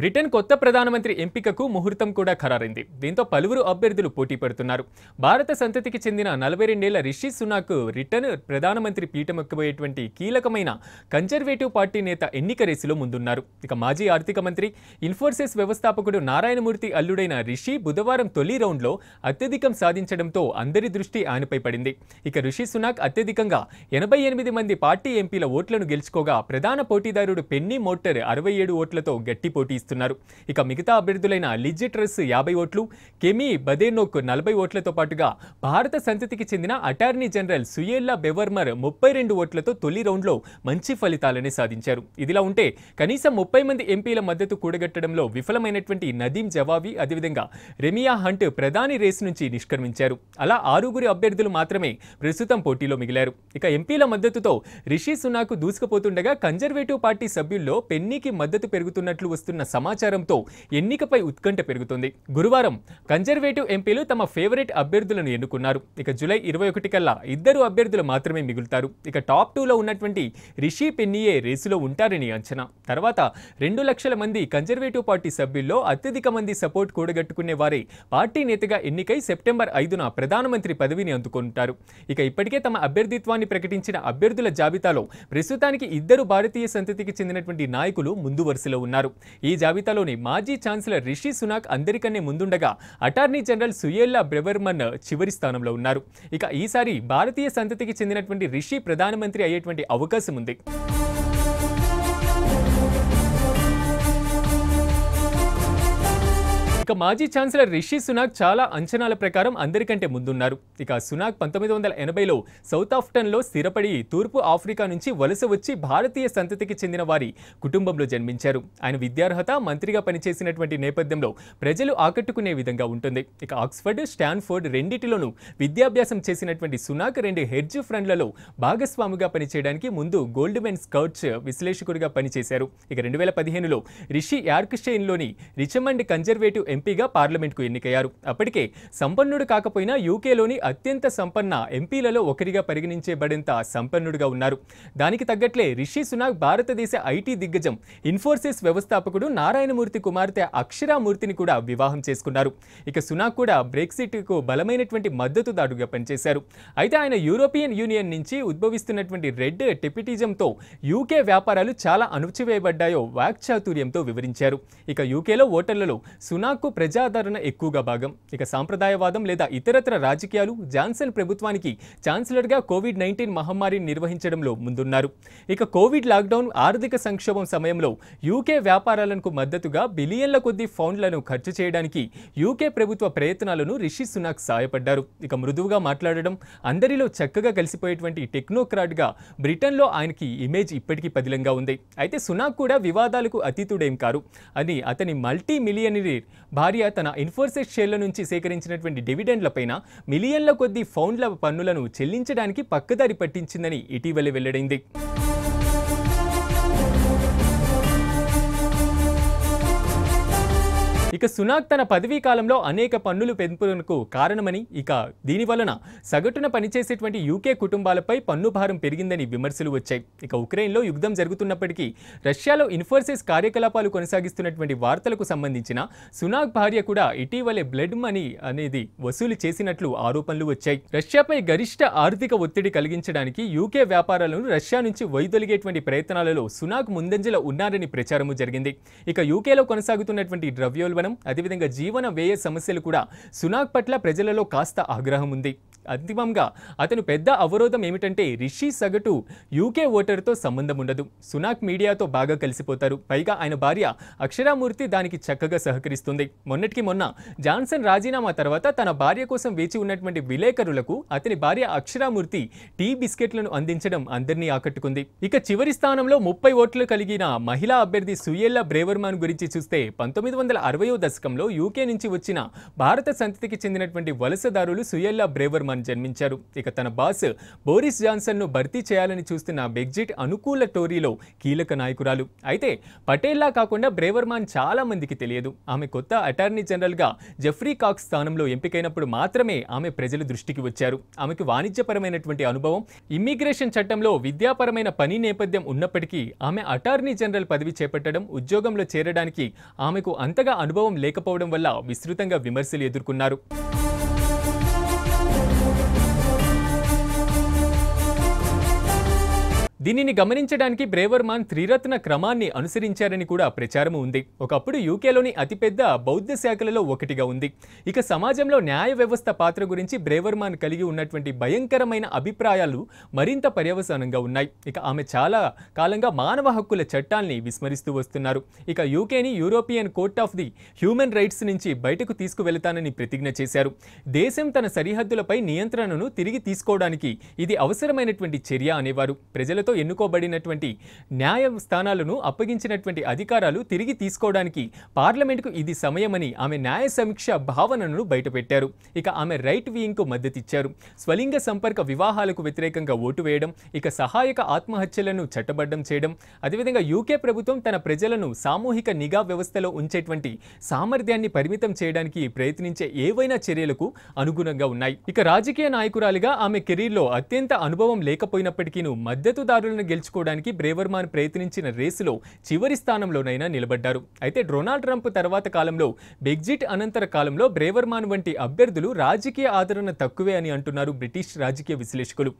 Britain కొత్త ప్రధానమంత్రి ఎంపికకు ముహూర్తం కూడా ఖరారైంది. దీంతో పలువురు అభ్యర్థులు పోటీ పడుతున్నారు. భారత సంతతికి చెందిన నలభై రెండేళ్ళ రిషి సునాక్ రిటర్న్ ప్రధానమంత్రి పీఠమెక్కబోయేటువంటి కీలకమైన కన్జర్వేటివ్ పార్టీ నేత ఎన్నిక రేసులో ముందున్నారు. ఇక మాజీ ఆర్థిక మంత్రి ఇన్ఫోసిస్ వ్యవస్థాపకుడు నారాయణమూర్తి అల్లుడైన రిషి బుధవారం తొలి రౌండ్లో అత్యధికం సాధించడంతో అందరి దృష్టి ఆయనపై పడింది. ఇక రిషి సునాక్ అత్యధికంగా ఎనభై ఎనిమిది మంది పార్టీ ఎంపీల ఓట్లను గెలుచుకోగా ప్రధాన పోటీదారుడు పెన్నీ మోటర్ అరవై ఏడు ఓట్లతో గట్టి పోటీ ఇస్తున్నారు ఇక మిగతా అభ్యర్థులైన లిజిట్రస్ యాభై ఓట్లు కెమీ బదేనోక్ నలభై ఓట్లతో పాటుగా భారత సంతతికి చెందిన అటార్నీ జనరల్ సుయేల్లా బెవర్మర్ ముప్పై రెండు ఓట్లతో తొలి రౌండ్లో మంచి ఫలితాలని సాధించారు. ఇదిలా ఉంటే కనీసం ముప్పై మంది ఎంపీల మద్దతు కూడగట్టడంలో విఫలమైనటువంటి నదీం జవాబీ అదేవిధంగా రెమియా హంట్ ప్రధాని రేసు నుంచి నిష్క్రమించారు. అలా ఆరుగురి అభ్యర్థులు మాత్రమే ప్రస్తుతం పోటీలో మిగిలారు. ఇక ఎంపీల మద్దతుతో రిషి సునాకు దూసుకుపోతుండగా కన్జర్వేటివ్ పార్టీ సభ్యుల్లో పెన్నీకి మద్దతు పెరుగుతున్నట్లు వస్తున్న సమాచారంతో ఎన్నికపై ఉత్కంఠ పెరుగుతుంది. గురువారం కన్జర్వేటివ్ ఎంపీలు తమ ఫేవరెట్ అభ్యర్థులను ఎన్నుకున్నారు. ఇక జూలై ఇరవై ఒకటి కల్లా ఇద్దరు అభ్యర్థులు మాత్రమే మిగులుతారు. ఇక టాప్ టూలో ఉన్నటువంటి రిషి పెన్నియే రేసులో ఉంటారని అంచనా. తర్వాత రెండు లక్షల మంది కన్జర్వేటివ్ పార్టీ సభ్యుల్లో అత్యధిక మంది సపోర్ట్ కూడగట్టుకునే వారే పార్టీ నేతగా ఎన్నికై సెప్టెంబర్ ఐదున ప్రధానమంత్రి పదవిని అందుకుంటారు. ఇక ఇప్పటికే తమ అభ్యర్థిత్వాన్ని ప్రకటించిన అభ్యర్థుల జాబితాలో ప్రస్తుతానికి ఇద్దరు భారతీయ సంతతికి చెందినటువంటి నాయకులు ముందు వరుసలో ఉన్నారు. ఈ జాబితాలోని మాజీ ఛాన్సలర్ రిషి సునాక్ అందరికన్నే ముందుండగా అటార్నీ జనరల్ సుయేల్లా బ్రెవర్మన్ చివరి స్థానంలో ఉన్నారు. ఇక ఈసారి భారతీయ సంతతికి చెందినటువంటి రిషి ప్రధానమంత్రి అయ్యేటువంటి అవకాశం ఉంది ఇక మాజీ ఛాన్సలర్ రిషి సునాక్ చాలా అంచనాల ప్రకారం అందరికంటే ముందున్నారు. ఇక సునాక్ పంతొమ్మిది వందల ఎనభైలో సౌత్ ఆఫ్టన్లో స్థిరపడి తూర్పు ఆఫ్రికా నుంచి వలస వచ్చి భారతీయ సంతతికి చెందిన వారి కుటుంబంలో జన్మించారు. ఆయన విద్యార్హత మంత్రిగా పనిచేసినటువంటి నేపథ్యంలో ప్రజలు ఆకట్టుకునే విధంగా ఉంటుంది. ఇక ఆక్స్ఫర్డ్ స్టాన్ఫోర్డ్ రెండింటిలోనూ విద్యాభ్యాసం చేసినటువంటి సునాక్ రెండు హెడ్జ్ ఫండ్లలో భాగస్వామిగా పనిచేయడానికి ముందు గోల్డ్మెన్ స్కౌట్స్ విశ్లేషకుడిగా పనిచేశారు. ఇక రెండు వేల పదిహేనులో రిషి యార్క్షైన్లోని రిచమండ్ కన్జర్వేటివ్ ఎంపీగా పార్లమెంట్కు ఎన్నికయ్యారు. అప్పటికే సంపన్నుడు కాకపోయినా యూకేలోని అత్యంత సంపన్న ఎంపీలలో ఒకరిగా పరిగణించబడేంత సంపన్నుడుగా ఉన్నారు. దానికి తగ్గట్లే రిషి సునాక్ భారతదేశ ఐటీ దిగ్గజం. ఇన్ఫోసిస్ వ్యవస్థాపకుడు నారాయణమూర్తి కుమార్తె అక్షరామూర్తిని కూడా వివాహం చేసుకున్నారు. ఇక సునాక్ కూడా బ్రెక్సిట్కు బలమైనటువంటి మద్దతుదారుగా పనిచేశారు. అయితే ఆయన యూరోపియన్ యూనియన్ నుంచి ఉద్భవిస్తున్నటువంటి రెడ్ టెపిటిజంతో యూకే వ్యాపారాలు చాలా అణుచివేయబడ్డాయో వాక్చాతుర్యంతో వివరించారు. ఇక యూకేలో ఓటర్లలో సునాక్కు ప్రజాదరణ ఎక్కువగా భాగం. ఇక సాంప్రదాయవాదం లేదా ఇతరత్ర రాజకీయాలు జాన్సన్ ప్రభుత్వానికి ఛాన్సలర్గా కోవిడ్ నైన్టీన్ మహమ్మారిని నిర్వహించడంలో ముందున్నారు. ఇక కోవిడ్ లాక్డౌన్ ఆర్థిక సంక్షోభం సమయంలో యూకే వ్యాపారాలకు మద్దతుగా బిలియన్ల కొద్దీ ఫౌండ్లను ఖర్చు చేయడానికి యూకే ప్రభుత్వ ప్రయత్నాలను రిషి సునాక్ సాయపడ్డారు. ఇక మృదువుగా మాట్లాడడం అందరిలో చక్కగా కలిసిపోయేటువంటి టెక్నోక్రాట్గా బ్రిటన్లో ఆయనకి ఇమేజ్ ఇప్పటికీ పదిలంగా ఉంది. అయితే సునాక్ కూడా వివాదాలకు అతీతుడేం కారు. అని అతని మల్టీ మిలియనరీ భార్య తన ఇన్ఫోసిస్ షేర్ల నుంచి సేకరించినటువంటి డివిడెండ్లపైన మిలియన్ల కొద్ది ఫౌండ్ల పన్నులను చెల్లించడానికి పక్కదారి పట్టించిందని ఇటీవలే వెల్లడైంది. ఇక సునాక్ తన పదవీ కాలంలో అనేక పన్నులు పెంపులకు కారణమని ఇక దీని వలన సగటున పనిచేసేటువంటి యూకే కుటుంబాలపై పన్ను భారం పెరిగిందని విమర్శలు వచ్చాయి. ఇక ఉక్రెయిన్లో యుద్ధం జరుగుతున్నప్పటికీ రష్యాలో ఇన్ఫోసిస్ కార్యకలాపాలు కొనసాగిస్తున్నటువంటి వార్తలకు సంబంధించిన సునాక్ భార్య కూడా ఇటీవలే బ్లడ్ మనీ అనేది వసూలు చేసినట్లు ఆరోపణలు వచ్చాయి. రష్యాపై గరిష్ట ఆర్థిక ఒత్తిడి కలిగించడానికి యూకే వ్యాపారాలను రష్యా నుంచి వైదొలిగేటువంటి ప్రయత్నాలలో సునాక్ ముందంజలో ఉన్నారని ప్రచారము జరిగింది. ఇక యూకేలో కొనసాగుతున్నటువంటి ద్రవ్యోల్బణం అదేవిధంగా జీవన వ్యయ సమస్యలు కూడా సునాక్ పట్ల ప్రజలలో కాస్త ఆగ్రహం ఉంది. అంతిమంగా అతను పెద్ద అవరోధం ఏమిటంటే రిషి సగటు యూకే ఓటర్తో సంబంధం ఉండదు. సునాక్ మీడియాతో బాగా కలిసిపోతారు. పైగా ఆయన భార్య అక్షరామూర్తి దానికి చక్కగా సహకరిస్తుంది. మొన్నటికి మొన్న జాన్సన్ రాజీనామా తర్వాత తన భార్య కోసం వేచి ఉన్నటువంటి విలేకరులకు అతని భార్య అక్షరామూర్తి టీ బిస్కెట్లను అందించడం అందరినీ ఆకట్టుకుంది. ఇక చివరి స్థానంలో ముప్పై ఓట్లు కలిగిన మహిళా అభ్యర్థి సుయేల్లా బ్రేవర్మాన్ గురించి చూస్తే పంతొమ్మిది వందల అరవై దశకంలో యూకే నుంచి వచ్చిన భారత సంతతికి చెందినటువంటి వలసదారులు సుయల్లా బ్రేవర్మన్ జన్మించారు. ఇక తన బాస్ బోరిస్ జాన్సన్ను భర్తీ చేయాలని చూస్తున్న బెగ్జిట్ అనుకూల టోరీలో కీలక నాయకురాలు. అయితే పటేల్లా కాకుండా బ్రేవర్మాన్ చాలా మందికి తెలియదు. ఆమె కొత్త అటార్నీ జనరల్గా జెఫ్రీ కాక్స్ స్థానంలో ఎంపికైనప్పుడు మాత్రమే ఆమె ప్రజల దృష్టికి వచ్చారు. ఆమెకు వాణిజ్యపరమైనటువంటి అనుభవం ఇమ్మిగ్రేషన్ చట్టంలో విద్యాపరమైన పని నేపథ్యం ఉన్నప్పటికీ ఆమె అటార్నీ జనరల్ పదవి చేపట్టడం ఉద్యోగంలో చేరడానికి ఆమెకు అంతగా అనుభవం లేకపోవడం వల్ల విస్తృతంగా విమర్శలు ఎదుర్కొన్నారు. దీనిని గమనించడానికి బ్రేవర్మాన్ త్రిరత్న క్రమాన్ని అనుసరించారని కూడా ప్రచారము ఉంది. ఒకప్పుడు యూకేలోని అతిపెద్ద బౌద్ధ శాఖలలో ఒకటిగా ఉంది. ఇక సమాజంలో న్యాయ వ్యవస్థ పాత్ర గురించి బ్రేవర్మాన్ కలిగి ఉన్నటువంటి భయంకరమైన అభిప్రాయాలు మరింత పర్యవసానంగా ఉన్నాయి. ఇక ఆమె చాలా కాలంగా మానవ హక్కుల చట్టాల్ని విస్మరిస్తూ వస్తున్నారు. ఇక యూకేని European Court of the Human Rights నుంచి బయటకు తీసుకువెళతానని ప్రతిజ్ఞ చేశారు. దేశం తన సరిహద్దులపై నియంత్రణను తిరిగి తీసుకోవడానికి ఇది అవసరమైనటువంటి చర్య అనేవారు. ప్రజలతో ఎన్నుకోబడినటువంటి న్యాయ స్థానాలను అప్పగించినటువంటి అధికారాలు తిరిగి తీసుకోవడానికి పార్లమెంటుకు ఇది సమయమని ఆమె న్యాయ సమీక్ష భావనను బయటపెట్టారు. ఇక ఆమె రైట్ వింగ్కు మద్దతిచ్చారు. స్వలింగ సంపర్క వివాహాలకు వ్యతిరేకంగా ఓటు వేయడం ఇక సహాయక ఆత్మహత్యలను చట్టబడ్డం చేయడం అదేవిధంగా యూకే ప్రభుత్వం తన ప్రజలను సామూహిక నిఘా వ్యవస్థలో ఉంచేటువంటి సామర్థ్యాన్ని పరిమితం చేయడానికి ప్రయత్నించే ఏవైనా చర్యలకు అనుగుణంగా ఉన్నాయి. ఇక రాజకీయ నాయకురాలిగా ఆమె కెరీర్లో అత్యంత అనుభవం లేకపోయినప్పటికీ మద్దతుదారులను గెలుచుకోవడానికి బ్రేవర్మాన్ ప్రయత్నించిన రేసులో చివరి స్థానంలోనైనా నిలబడ్డారు. అయితే డొనాల్డ్ ట్రంప్ తర్వాత కాలంలో బెగ్జిట్ అనంతర కాలంలో బ్రేవర్మాన్ వంటి అభ్యర్థులు రాజకీయ ఆదరణ తక్కువే అని అంటున్నారు బ్రిటిష్ రాజకీయ విశ్లేషకులు.